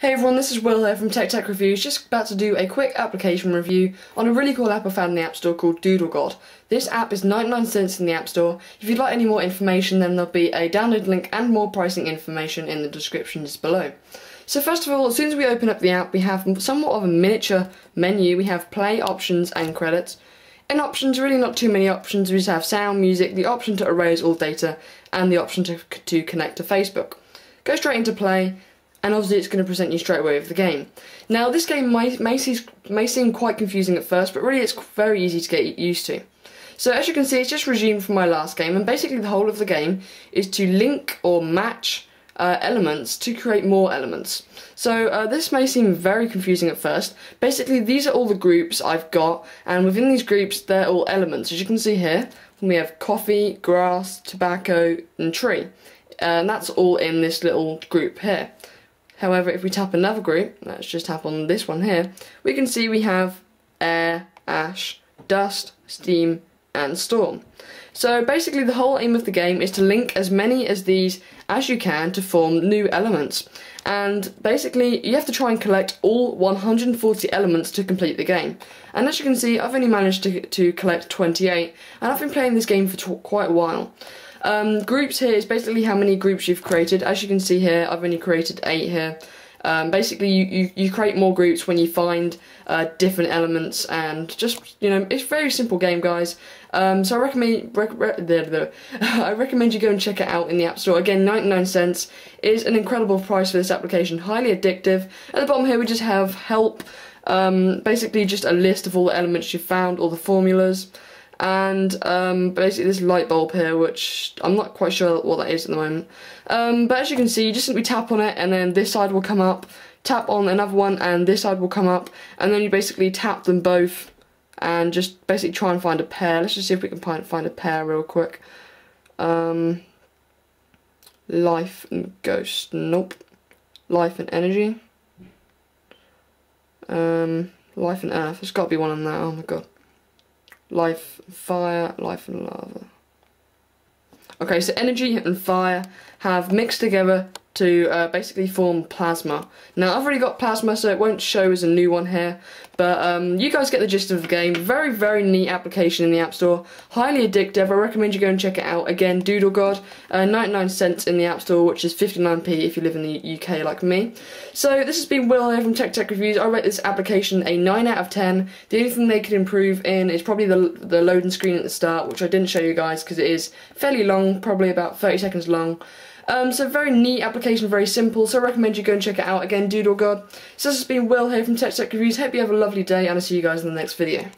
Hey everyone, this is Will here from Tech Tech Reviews, just about to do a quick application review on a really cool app I found in the App Store called Doodle God. This app is 99 cents in the App Store. If you'd like any more information then there'll be a download link and more pricing information in the descriptions below. So first of all, as soon as we open up the app we have somewhat of a miniature menu. We have play, options and credits. In options, really not too many options, we just have sound, music, the option to erase all data and the option to, to connect to Facebook. Go straight into play and obviously it's going to present you straight away with the game. Now this game may, may, may seem quite confusing at first, but really it's very easy to get used to. So as you can see, it's just resumed from my last game, and basically the whole of the game is to link or match uh, elements to create more elements. So uh, this may seem very confusing at first. Basically, these are all the groups I've got, and within these groups, they're all elements. As you can see here, we have coffee, grass, tobacco, and tree. Uh, and that's all in this little group here. However, if we tap another group, let's just tap on this one here, we can see we have air, ash, dust, steam, and storm. So basically the whole aim of the game is to link as many as these as you can to form new elements. And basically you have to try and collect all 140 elements to complete the game. And as you can see I've only managed to, to collect 28 and I've been playing this game for quite a while. Um, groups here is basically how many groups you've created. As you can see here, I've only created eight here. Um, basically, you, you, you, create more groups when you find uh, different elements, and just you know, it's very simple game, guys. Um, so I recommend rec rec I recommend you go and check it out in the App Store. Again, 99 cents is an incredible price for this application. Highly addictive. At the bottom here, we just have help. Um, basically, just a list of all the elements you've found, all the formulas and um, basically this light bulb here which I'm not quite sure what that is at the moment. Um, but as you can see you just simply tap on it and then this side will come up. Tap on another one and this side will come up. And then you basically tap them both and just basically try and find a pair. Let's just see if we can find, a pair real quick. Um, life and ghost nope. Life and energy. Um, life and earth. There's got to be one on there. Oh my god life, fire, life and lava. Okay, so energy and fire have mixed together to uh, basically form plasma. Now I've already got plasma so it won't show as a new one here but um, you guys get the gist of the game. Very very neat application in the App Store. Highly addictive. I recommend you go and check it out. Again Doodle God, uh, 99 cents in the App Store which is 59p if you live in the UK like me. So this has been Will here from Tech Tech Reviews. I rate this application a 9 out of 10. The only thing they could improve in is probably the, the loading screen at the start which I didn't show you guys because it is fairly long, probably about 30 seconds long. Um, so very neat application, very simple, so I recommend you go and check it out. Again, Doodle God. So this has been Will here from Tech Tech Reviews. Hope you have a lovely day, and I'll see you guys in the next video.